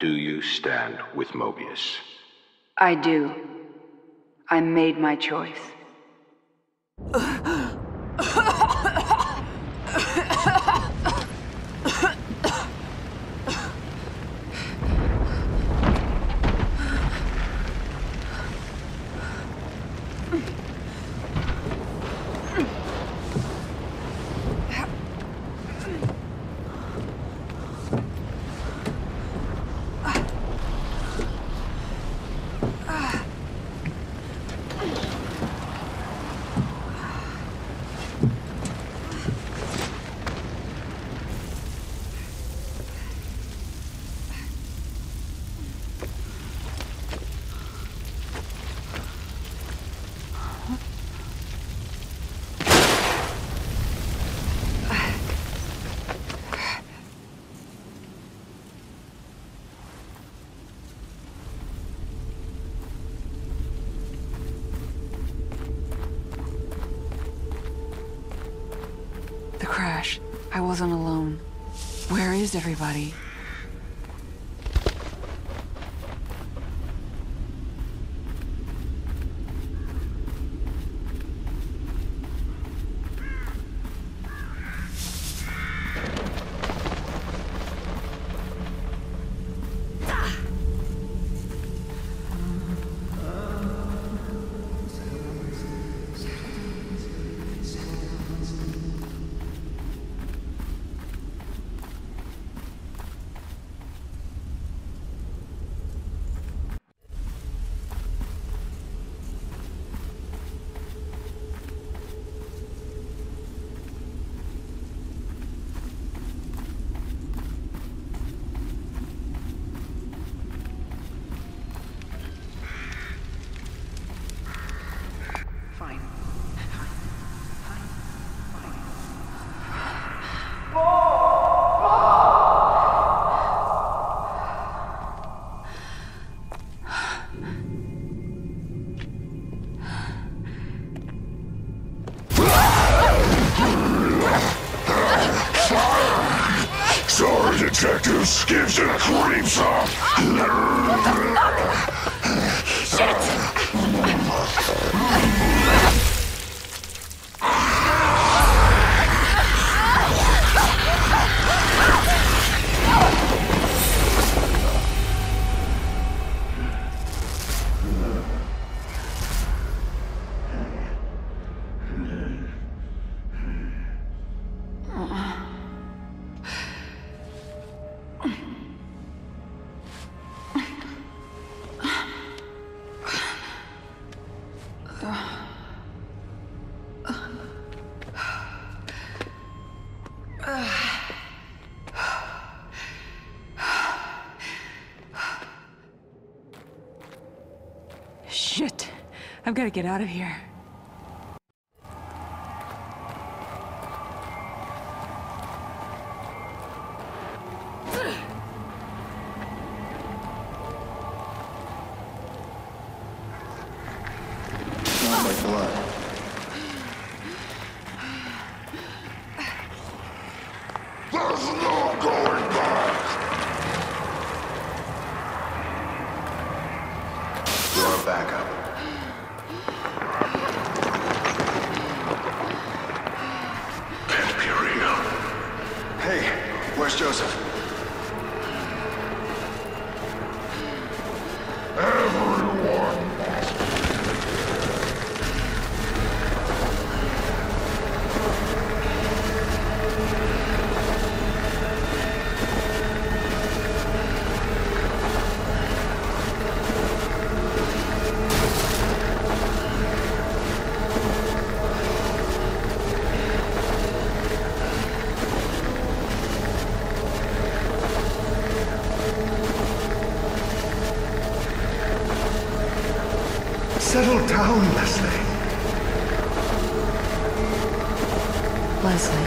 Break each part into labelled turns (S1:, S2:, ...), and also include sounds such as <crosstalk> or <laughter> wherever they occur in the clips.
S1: Do you stand with Mobius?
S2: I do. I made my choice. <laughs>
S3: I wasn't alone. Where is everybody? Shit. I've got to get out of here.
S4: Smells like blood.
S5: There's no going back.
S4: You're a backup.
S5: Can't be real.
S4: Hey, where's Joseph?
S5: Everyone.
S6: Settle down, Leslie.
S3: Leslie.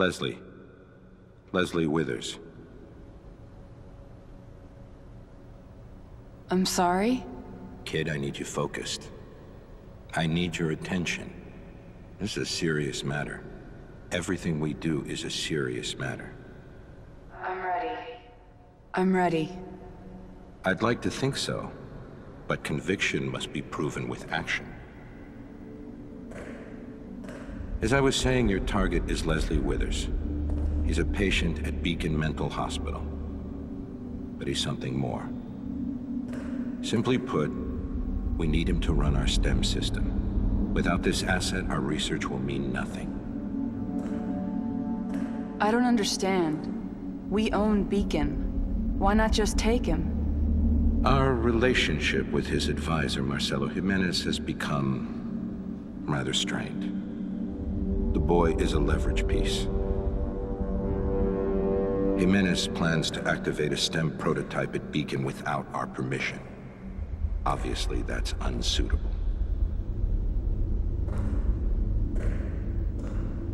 S1: Leslie. Leslie Withers.
S3: I'm sorry?
S1: Kid, I need you focused. I need your attention. This is a serious matter. Everything we do is a serious matter.
S2: I'm ready.
S3: I'm ready.
S1: I'd like to think so, but conviction must be proven with action. As I was saying, your target is Leslie Withers. He's a patient at Beacon Mental Hospital. But he's something more. Simply put, we need him to run our STEM system. Without this asset, our research will mean nothing.
S3: I don't understand. We own Beacon. Why not just take him?
S1: Our relationship with his advisor, Marcelo Jimenez, has become rather strained. The boy is a leverage piece. Jimenez plans to activate a STEM prototype at Beacon without our permission. Obviously, that's unsuitable.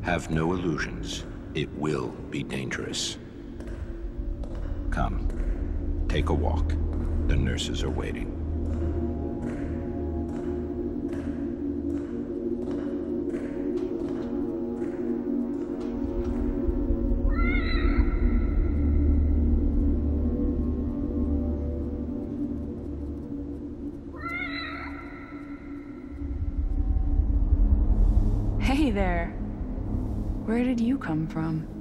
S1: Have no illusions. It will be dangerous. Come, take a walk. The nurses are waiting.
S3: Come from?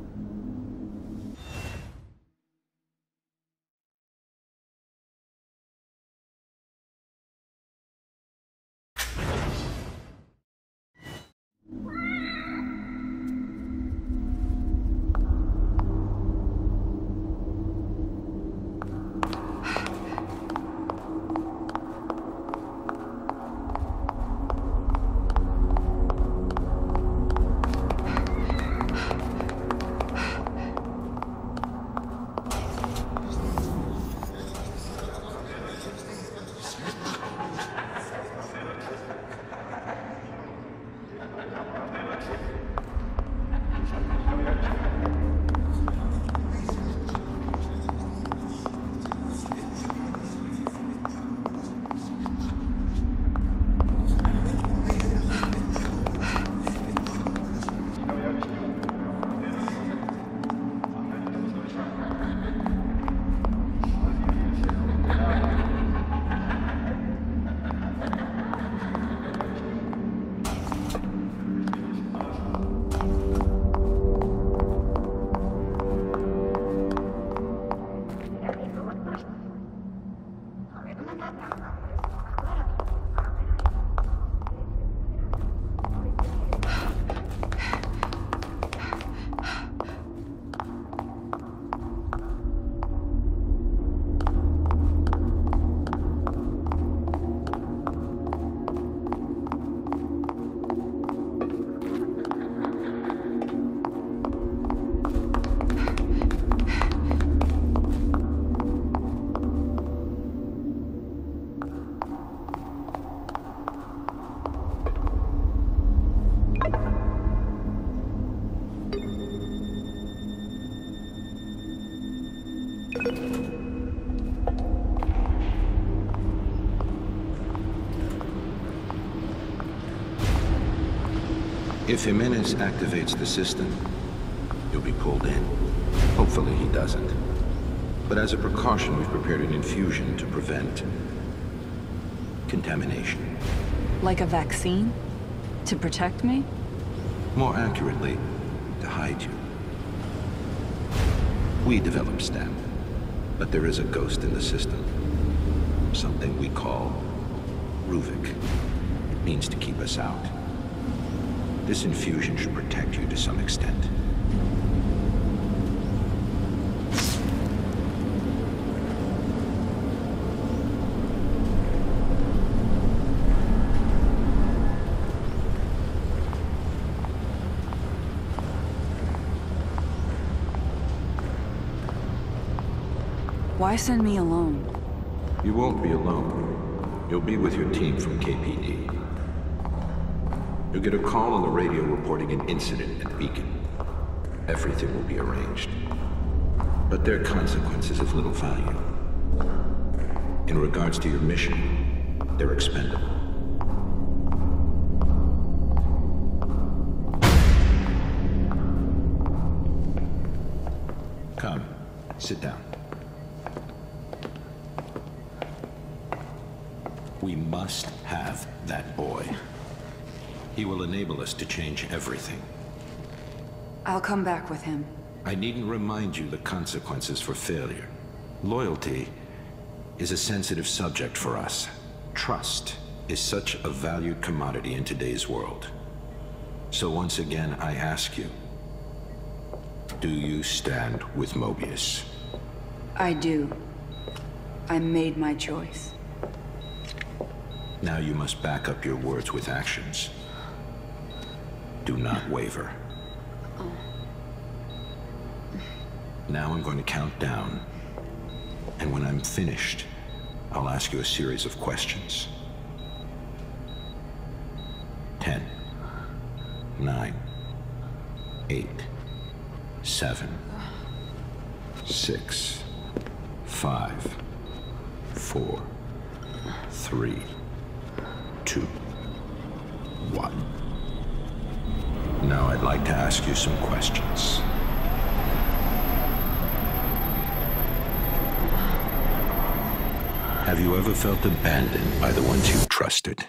S1: If Jimenez activates the system, you'll be pulled in. Hopefully he doesn't. But as a precaution, we've prepared an infusion to prevent contamination.
S3: Like a vaccine? To protect me?
S1: More accurately, to hide you. We developed STEM, but there is a ghost in the system. Something we call Ruvik. It means to keep us out. This infusion should protect you to some extent.
S3: Why send me alone?
S1: You won't be alone. You'll be with your team from KPD. Get a call on the radio reporting an incident at Beacon. Everything will be arranged. But their consequences of little value. In regards to your mission, they're expendable. Enable us to change everything.
S3: I'll come back with him.
S1: I needn't remind you the consequences for failure. Loyalty is a sensitive subject for us. Trust is such a valued commodity in today's world. So once again, I ask you, do you stand with Mobius?
S3: I do. I made my choice.
S1: Now you must back up your words with actions. Do not waver. Now I'm going to count down. And when I'm finished, I'll ask you a series of questions. Ten, nine, eight, seven, six, five, four, three, two, one. Now I'd like to ask you some questions. Have you ever felt abandoned by the ones you trusted?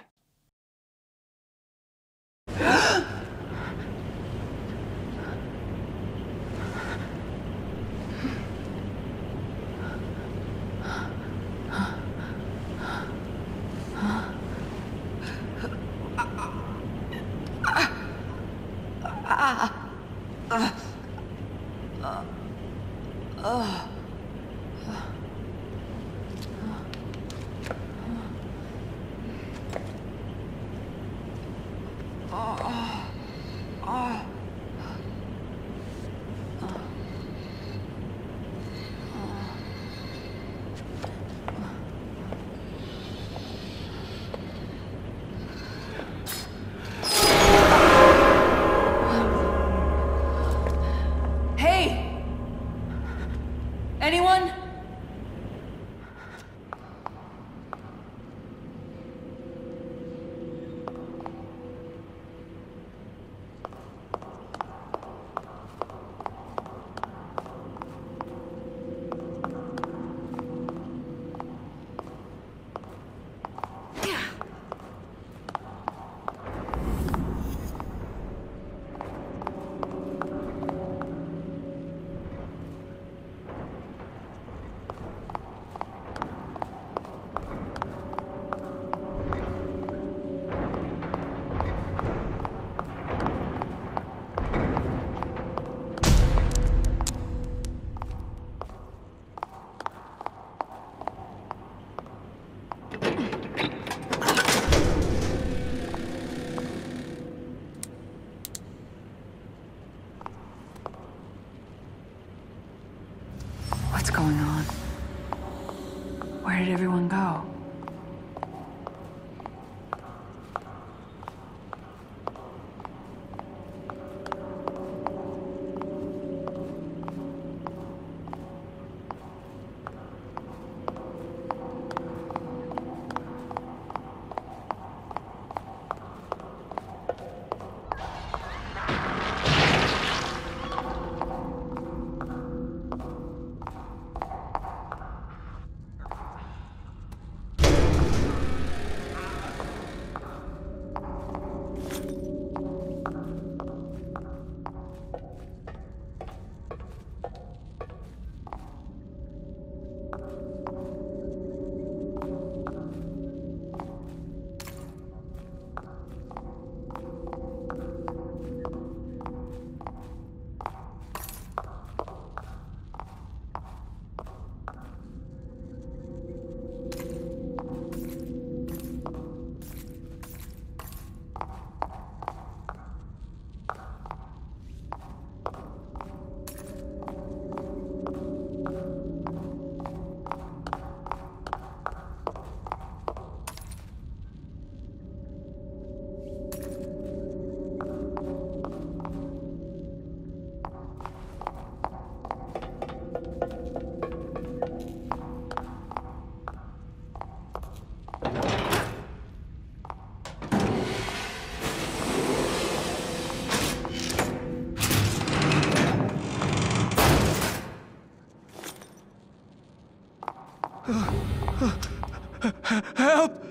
S7: Help!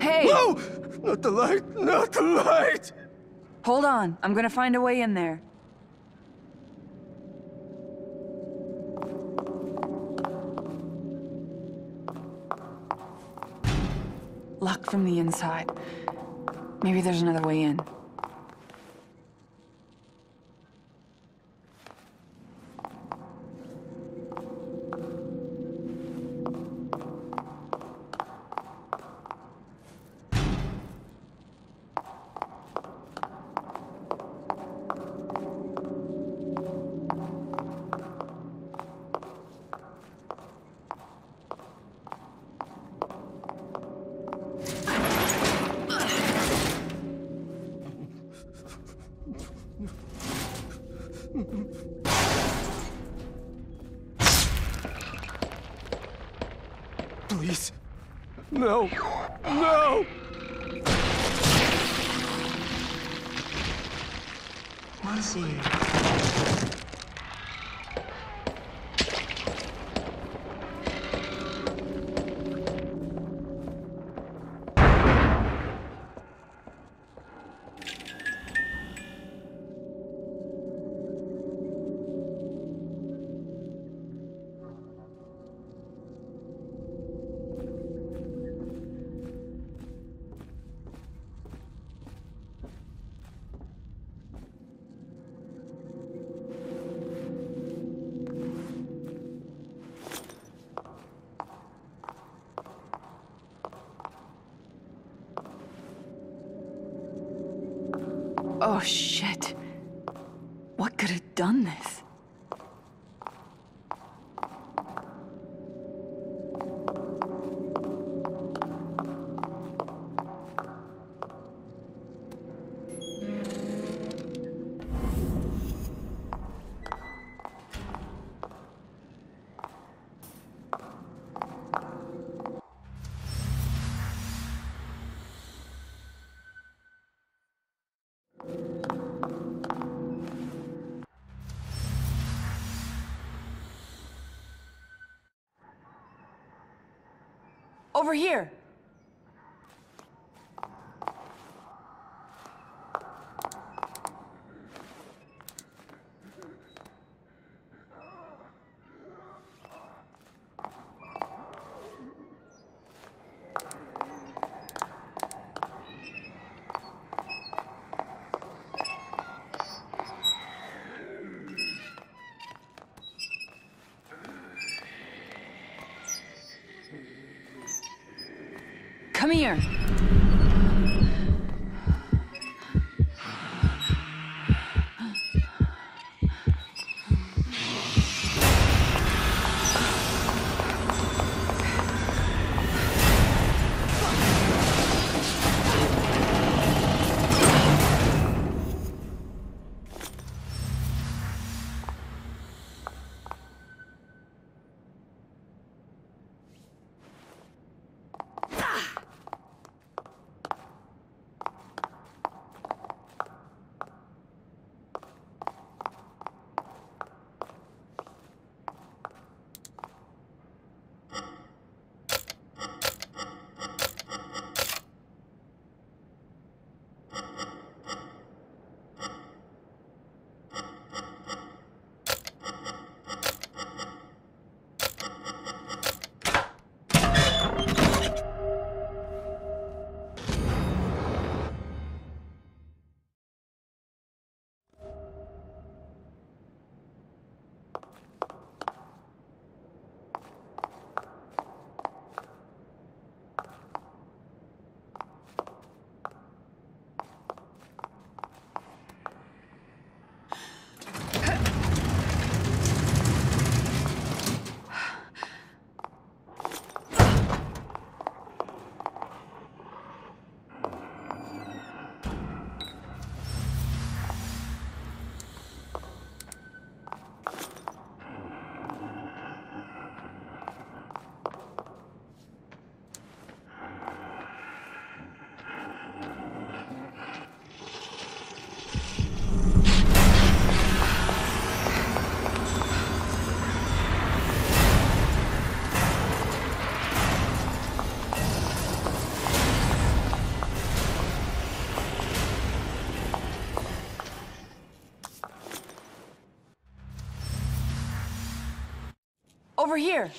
S3: Hey!
S7: No! Not the light! Not the light!
S3: Hold on. I'm gonna find a way in there. Locked from the inside. Maybe there's another way in. Oh, shit. What could have done this? Over here! Come here. Over here!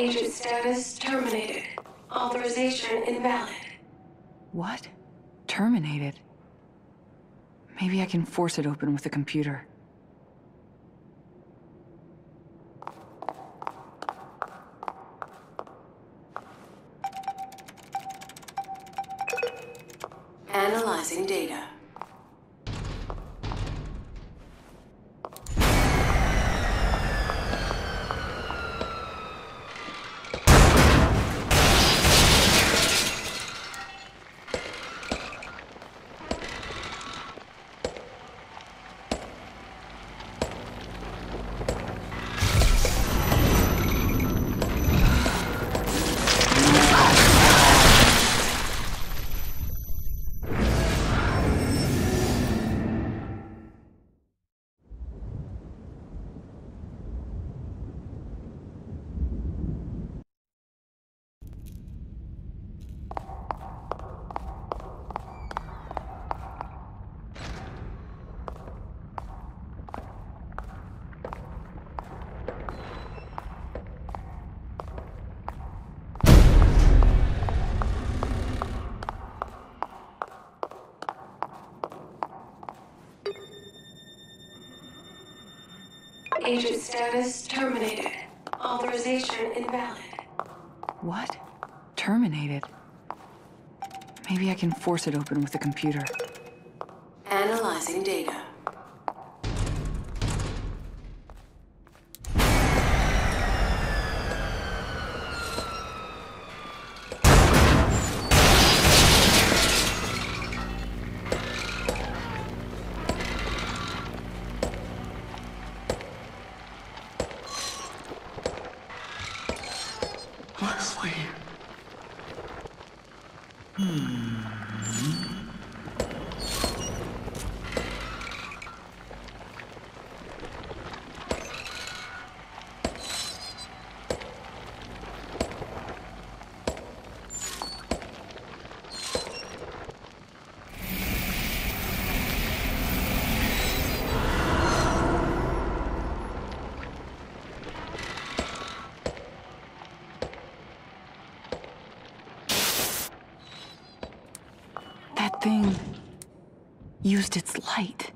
S8: Agent status terminated. Authorization invalid.
S3: What? Terminated? Maybe I can force it open with the computer.
S8: Agent status terminated. Authorization invalid.
S3: What? Terminated? Maybe I can force it open with the computer. Thing used its light.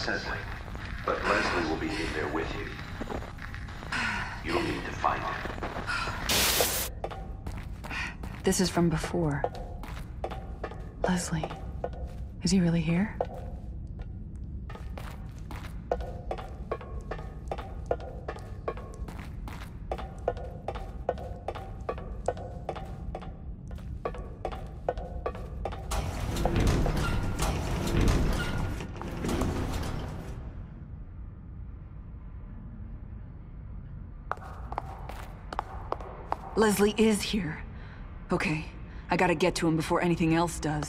S1: Unsettling, but Leslie will be in there with you. You'll need to find him.
S3: This is from before. Leslie. Is he really here? Leslie is here. Okay, I gotta get to him before anything else does.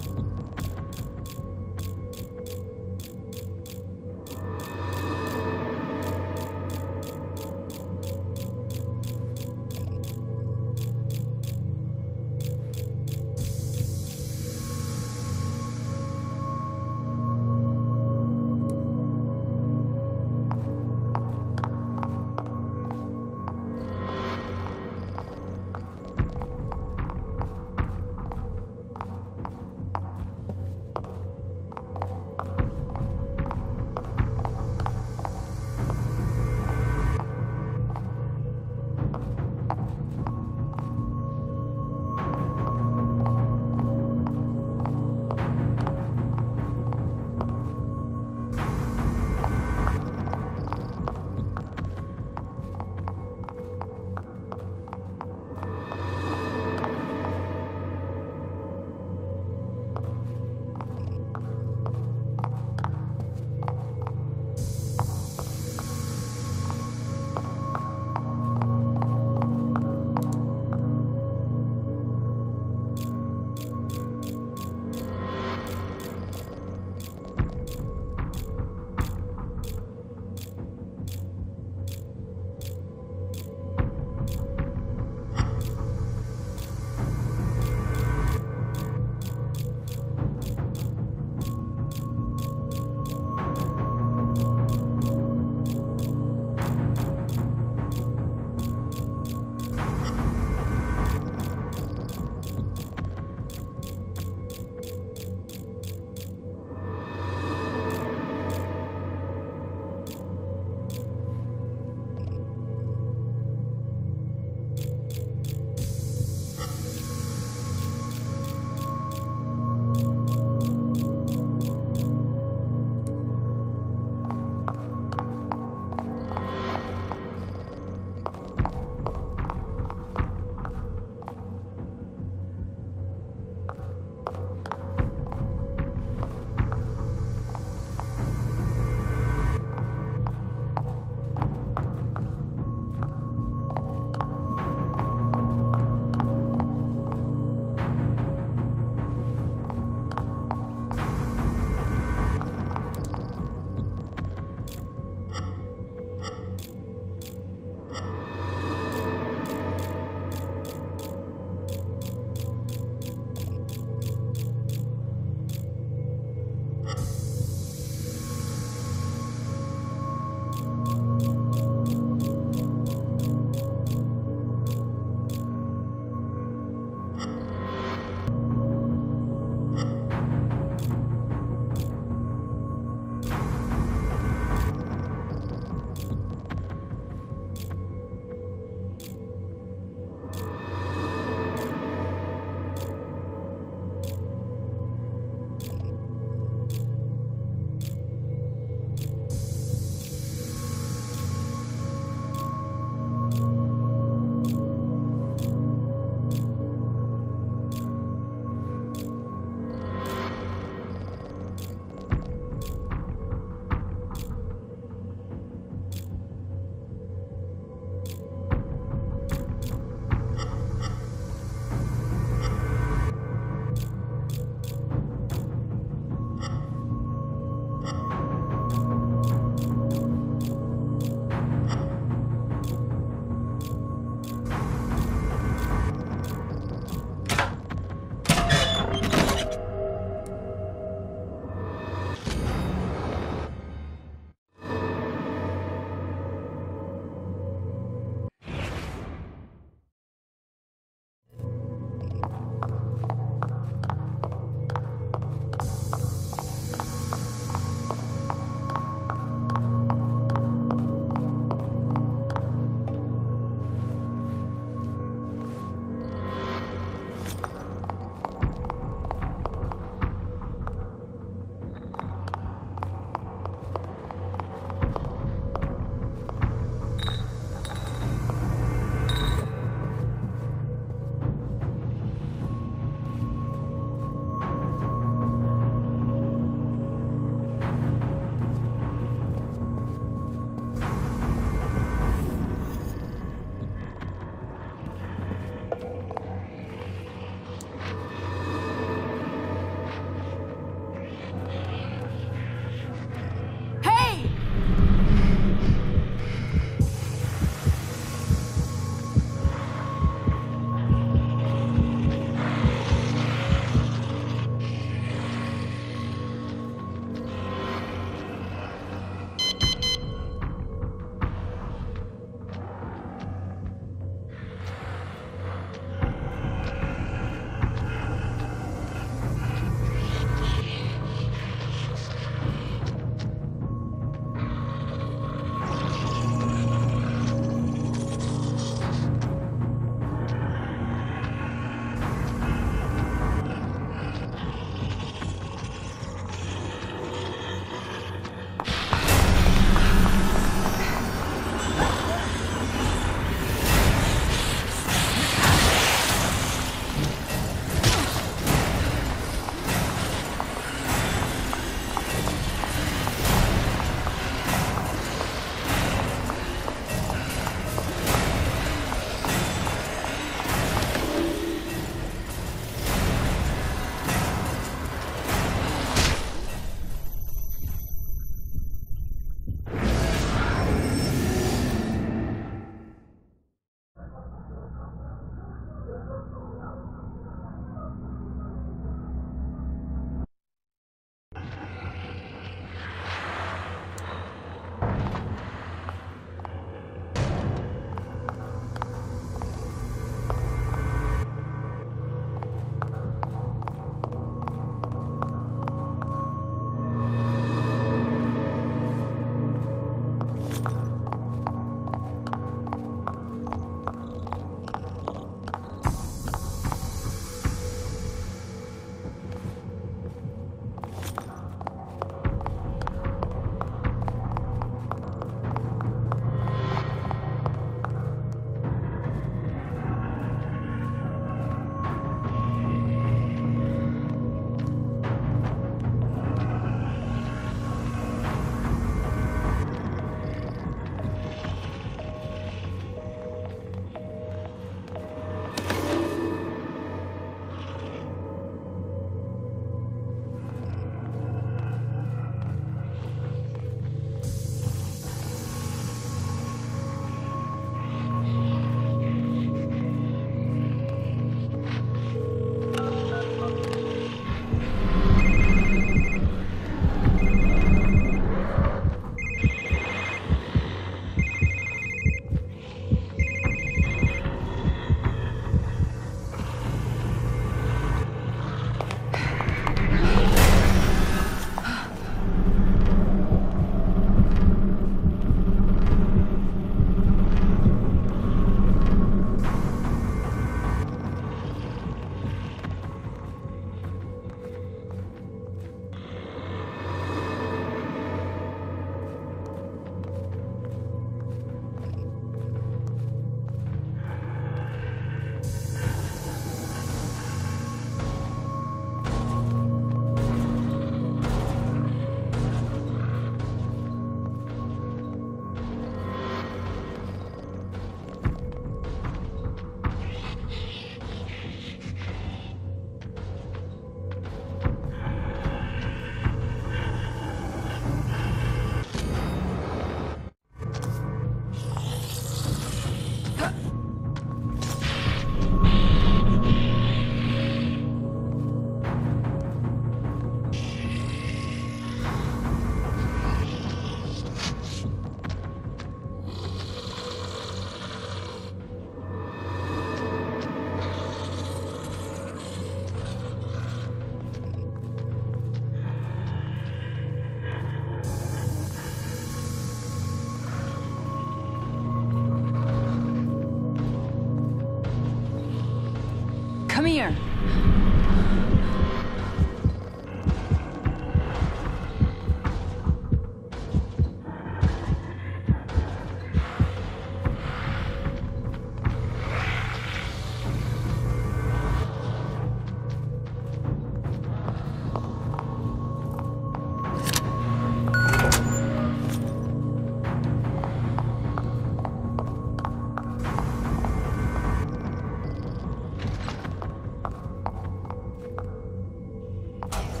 S3: Yeah.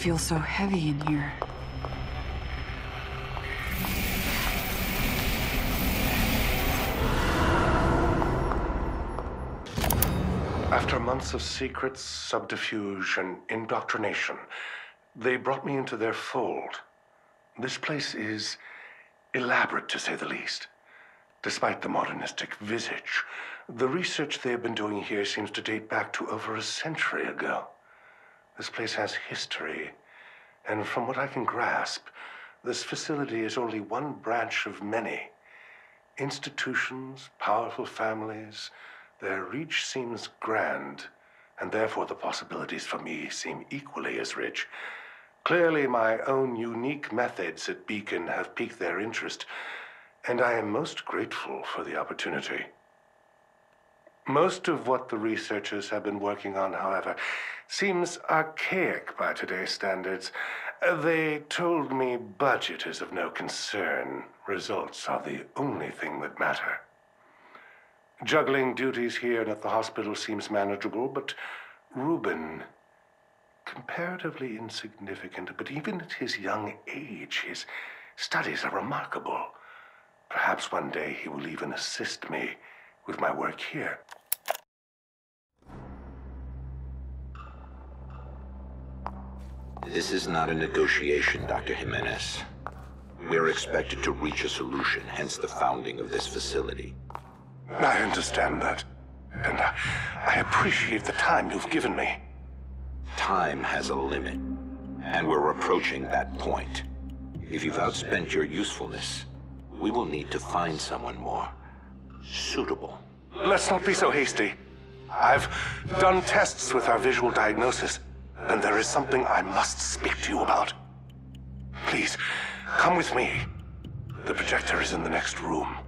S3: Feels so heavy in here.
S6: After months of secrets, subterfuge, and indoctrination, they brought me into their fold. This place is elaborate, to say the least. Despite the modernistic visage, the research they have been doing here seems to date back to over a century ago. This place has history, and from what I can grasp, this facility is only one branch of many. Institutions, powerful families, their reach seems grand, and therefore the possibilities for me seem equally as rich. Clearly, my own unique methods at Beacon have piqued their interest, and I am most grateful for the opportunity. Most of what the researchers have been working on, however, seems archaic by today's standards. They told me budget is of no concern. Results are the only thing that matter. Juggling duties here and at the hospital seems manageable, but Ruben, comparatively insignificant, but even at his young age, his studies are remarkable. Perhaps one day he will even assist me with my work here.
S1: This is not a negotiation, Dr. Jimenez. We're expected to reach a solution, hence the founding of this facility.
S6: I understand that. And I, I appreciate the time you've given me.
S1: Time has a limit, and we're approaching that point. If you've outspent your usefulness, we will need to find someone more suitable.
S6: Let's not be so hasty. I've done tests with our visual diagnosis, and there is something I must speak to you about. Please, come with me. The projector is in the next room.